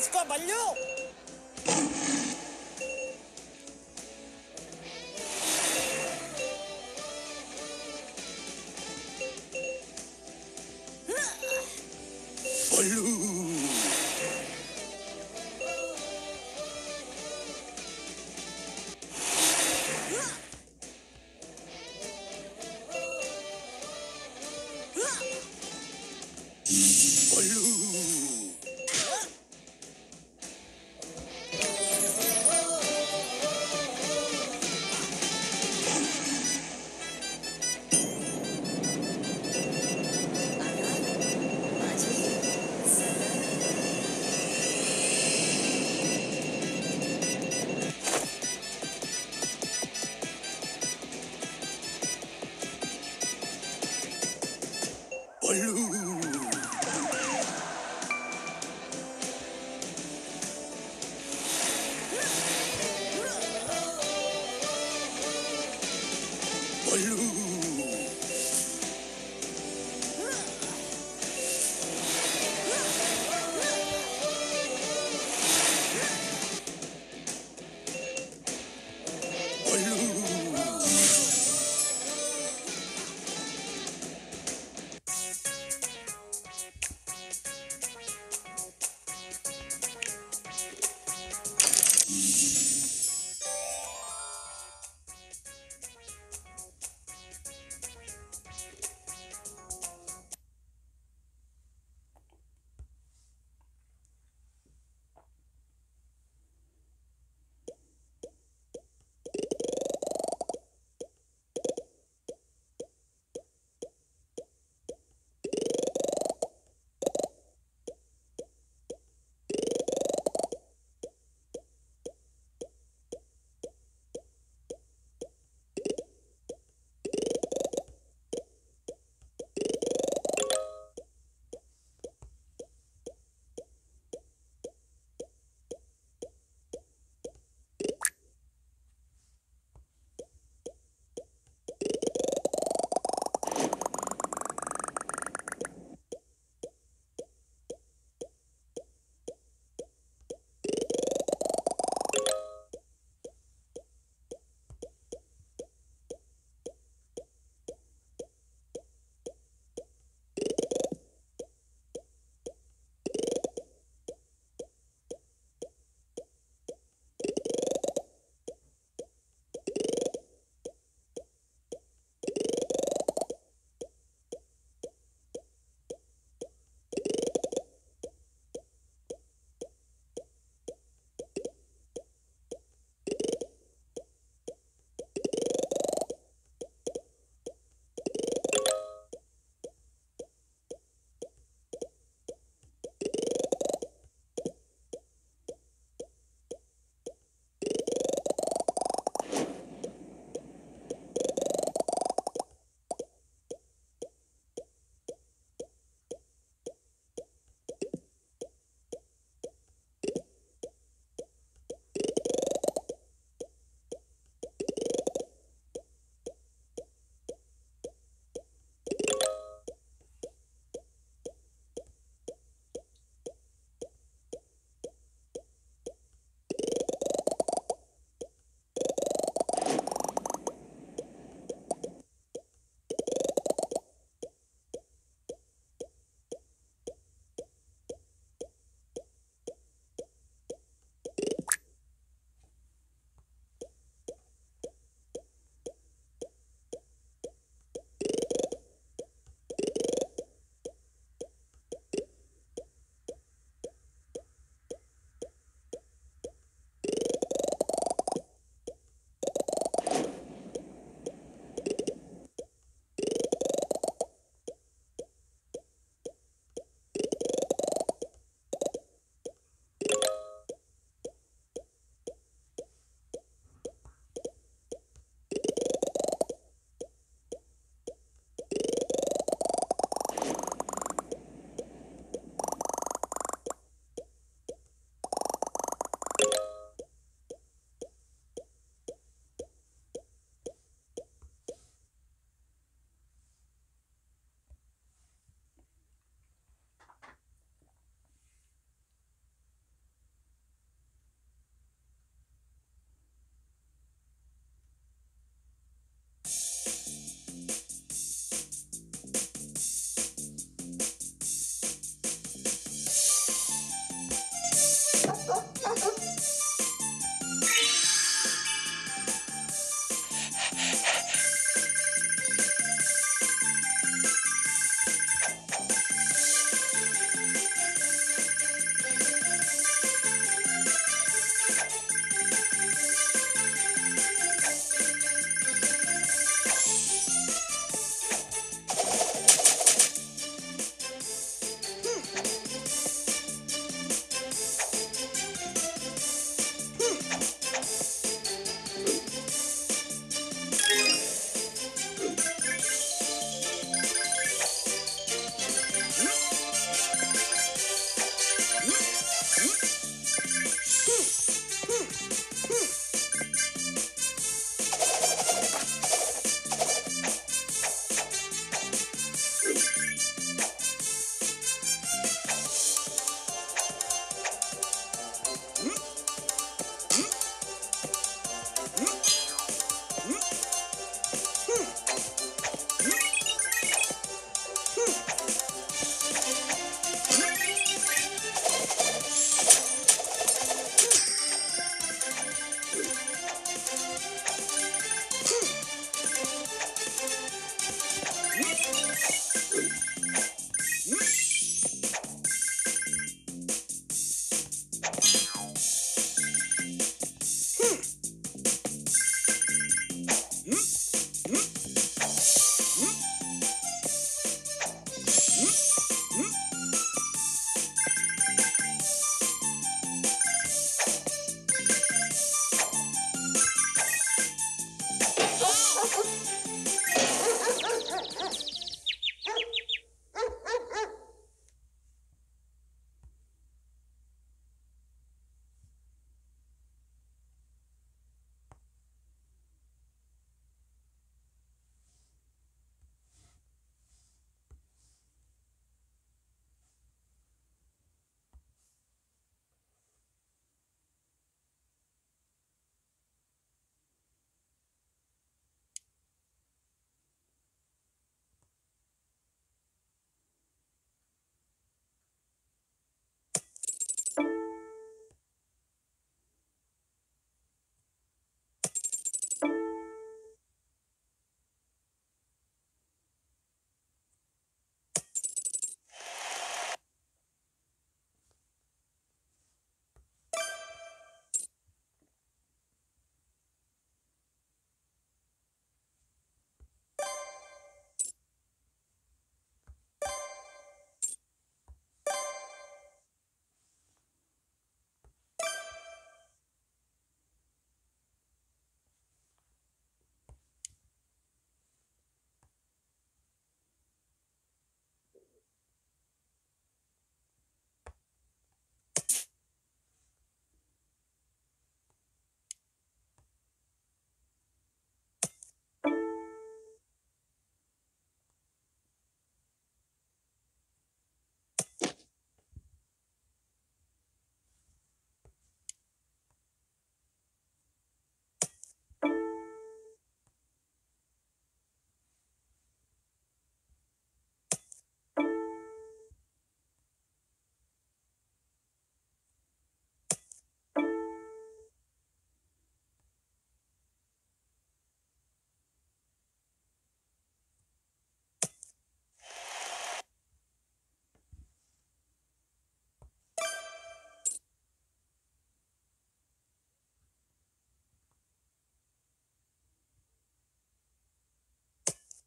इसको बल्लू।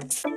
you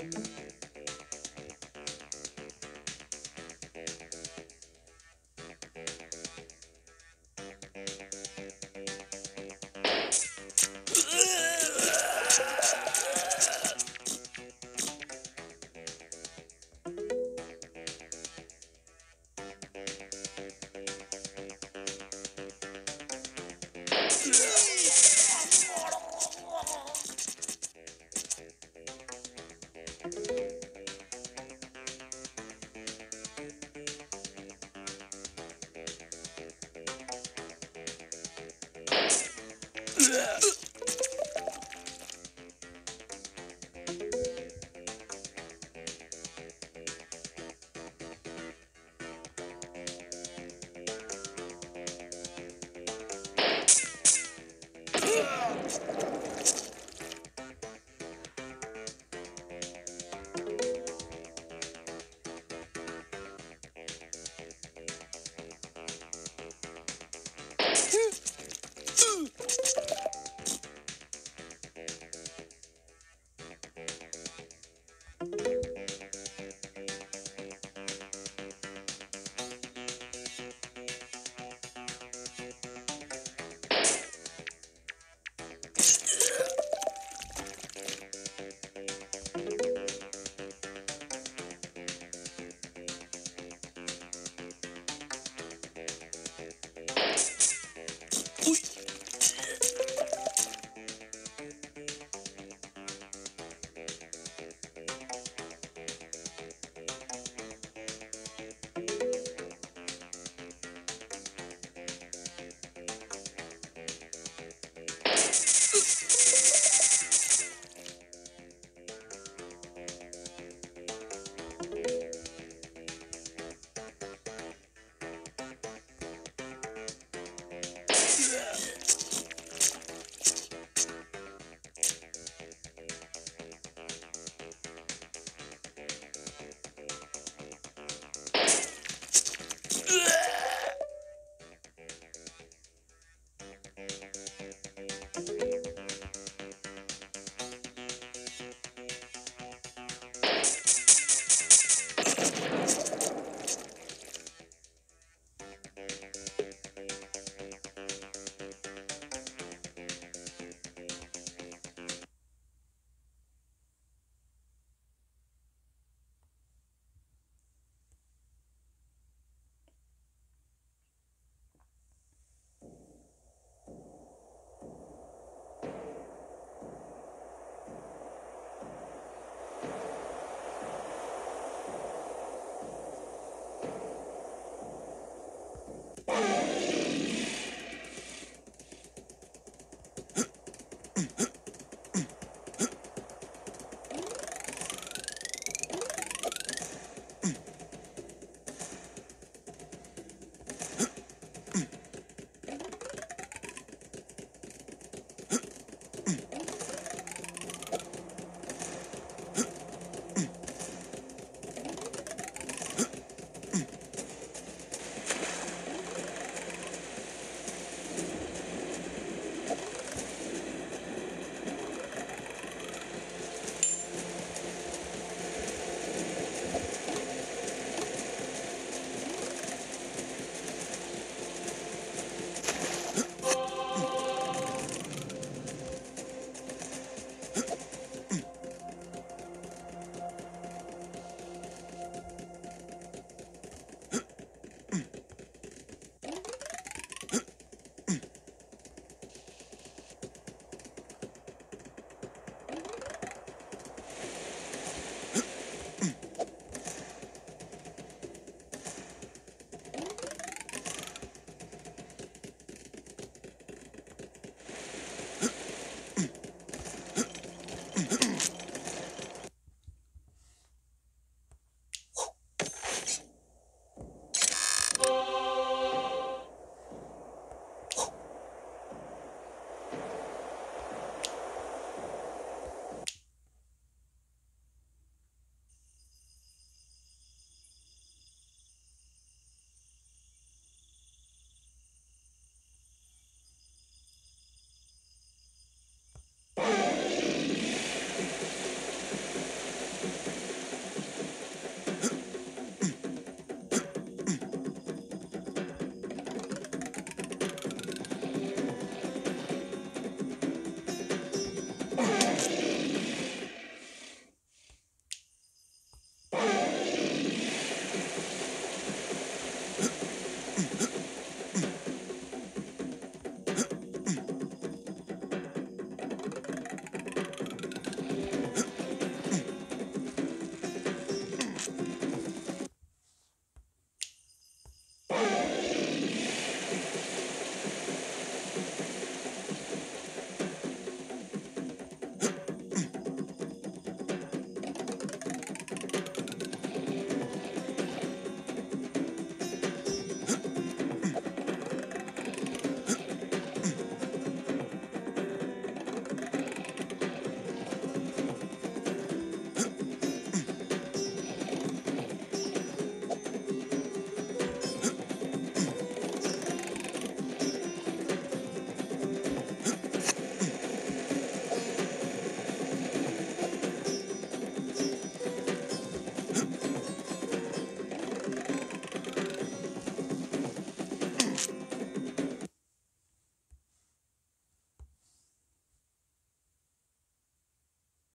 care.